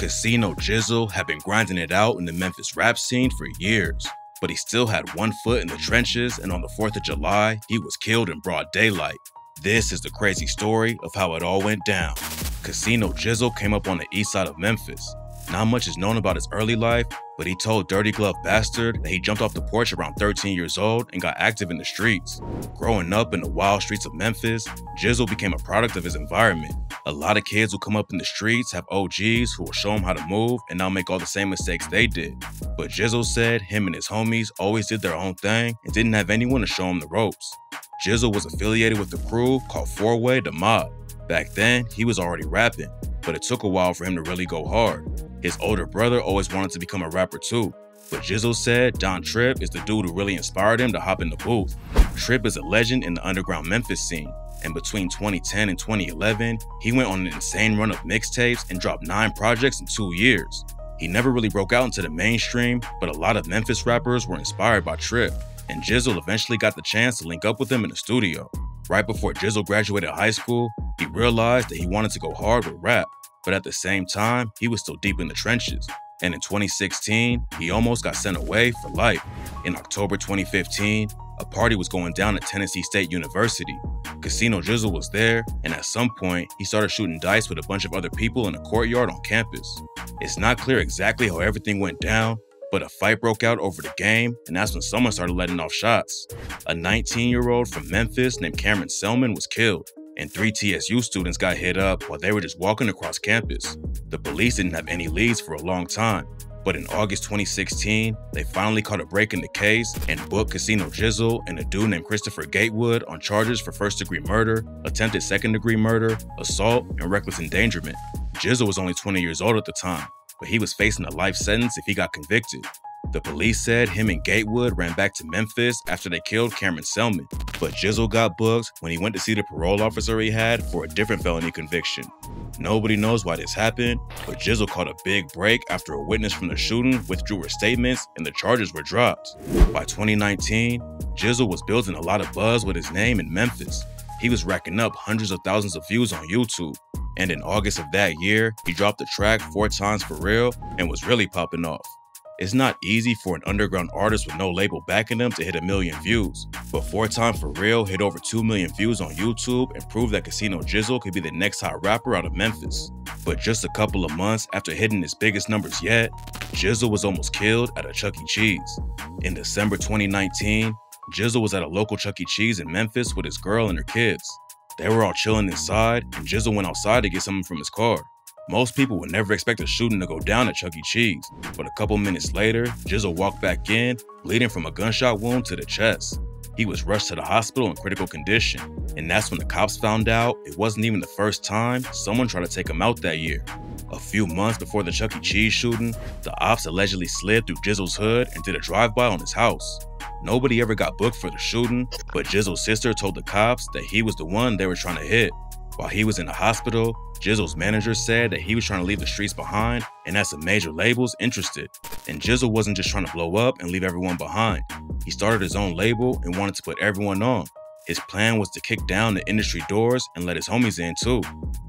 Casino Jizzle had been grinding it out in the Memphis rap scene for years, but he still had one foot in the trenches, and on the 4th of July, he was killed in broad daylight. This is the crazy story of how it all went down. Casino Jizzle came up on the east side of Memphis. Not much is known about his early life, but he told Dirty Glove Bastard that he jumped off the porch around 13 years old and got active in the streets. Growing up in the wild streets of Memphis, Jizzle became a product of his environment. A lot of kids who come up in the streets have OGs who will show them how to move and not make all the same mistakes they did. But Jizzle said him and his homies always did their own thing and didn't have anyone to show them the ropes. Jizzle was affiliated with the crew called Four Way The Mob. Back then, he was already rapping, but it took a while for him to really go hard. His older brother always wanted to become a rapper too, but Jizzle said Don Trip is the dude who really inspired him to hop in the booth. Trip is a legend in the underground Memphis scene, and between 2010 and 2011, he went on an insane run of mixtapes and dropped nine projects in two years. He never really broke out into the mainstream, but a lot of Memphis rappers were inspired by Trip, and Jizzle eventually got the chance to link up with him in the studio. Right before Jizzle graduated high school, he realized that he wanted to go hard with rap, but at the same time, he was still deep in the trenches. And in 2016, he almost got sent away for life. In October 2015, a party was going down at Tennessee State University. Casino Jizzle was there, and at some point, he started shooting dice with a bunch of other people in a courtyard on campus. It's not clear exactly how everything went down, but a fight broke out over the game, and that's when someone started letting off shots. A 19 year old from Memphis named Cameron Selman was killed, and three TSU students got hit up while they were just walking across campus. The police didn't have any leads for a long time, but in August 2016, they finally caught a break in the case and booked Casino Jizzle and a dude named Christopher Gatewood on charges for first degree murder, attempted second degree murder, assault, and reckless endangerment. Jizzle was only 20 years old at the time, but he was facing a life sentence if he got convicted. The police said him and Gatewood ran back to Memphis after they killed Cameron Selman, but Jizzle got booked when he went to see the parole officer he had for a different felony conviction. Nobody knows why this happened, but Jizzle caught a big break after a witness from the shooting withdrew her statements and the charges were dropped. By 2019, Jizzle was building a lot of buzz with his name in Memphis. He was racking up hundreds of thousands of views on YouTube, and in August of that year, he dropped the track Four Times For Real and was really popping off. It's not easy for an underground artist with no label backing them to hit a million views, but Four Time For Real hit over 2 million views on YouTube and proved that Casino Jizzle could be the next hot rapper out of Memphis. But just a couple of months after hitting his biggest numbers yet, Jizzle was almost killed at a Chuck E. Cheese. In December 2019, Jizzle was at a local Chuck E. Cheese in Memphis with his girl and her kids. They were all chilling inside, and Jizzle went outside to get something from his car. Most people would never expect a shooting to go down at Chuck E. Cheese, but a couple minutes later, Jizzle walked back in, bleeding from a gunshot wound to the chest. He was rushed to the hospital in critical condition, and that's when the cops found out it wasn't even the first time someone tried to take him out that year. A few months before the Chuck E. Cheese shooting, the ops allegedly slid through Jizzle's hood and did a drive-by on his house. Nobody ever got booked for the shooting, but Jizzle's sister told the cops that he was the one they were trying to hit. While he was in the hospital, Jizzle's manager said that he was trying to leave the streets behind and had some major labels interested. And Jizzle wasn't just trying to blow up and leave everyone behind. He started his own label and wanted to put everyone on. His plan was to kick down the industry doors and let his homies in too.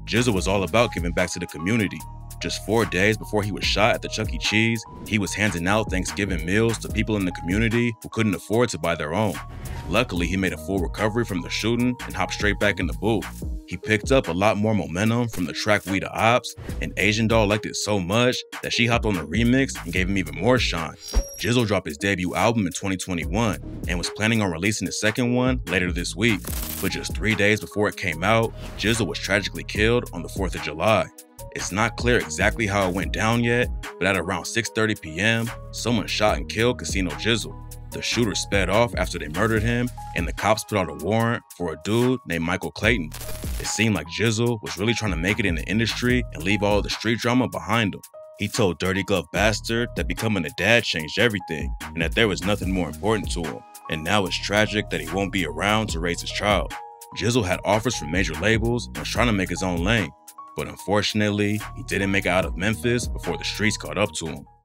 Jizzle was all about giving back to the community. Just four days before he was shot at the Chuck E. Cheese, he was handing out Thanksgiving meals to people in the community who couldn't afford to buy their own. Luckily, he made a full recovery from the shooting and hopped straight back in the booth. He picked up a lot more momentum from the track We the Ops, and Asian Doll liked it so much that she hopped on the remix and gave him even more shine. Jizzle dropped his debut album in 2021 and was planning on releasing his second one later this week. But just three days before it came out, Jizzle was tragically killed on the 4th of July. It's not clear exactly how it went down yet, but at around 6.30 p.m., someone shot and killed Casino Jizzle. The shooter sped off after they murdered him, and the cops put out a warrant for a dude named Michael Clayton. It seemed like Jizzle was really trying to make it in the industry and leave all the street drama behind him. He told Dirty Glove Bastard that becoming a dad changed everything and that there was nothing more important to him. And now it's tragic that he won't be around to raise his child. Jizzle had offers from major labels and was trying to make his own lane, but unfortunately, he didn't make it out of Memphis before the streets caught up to him.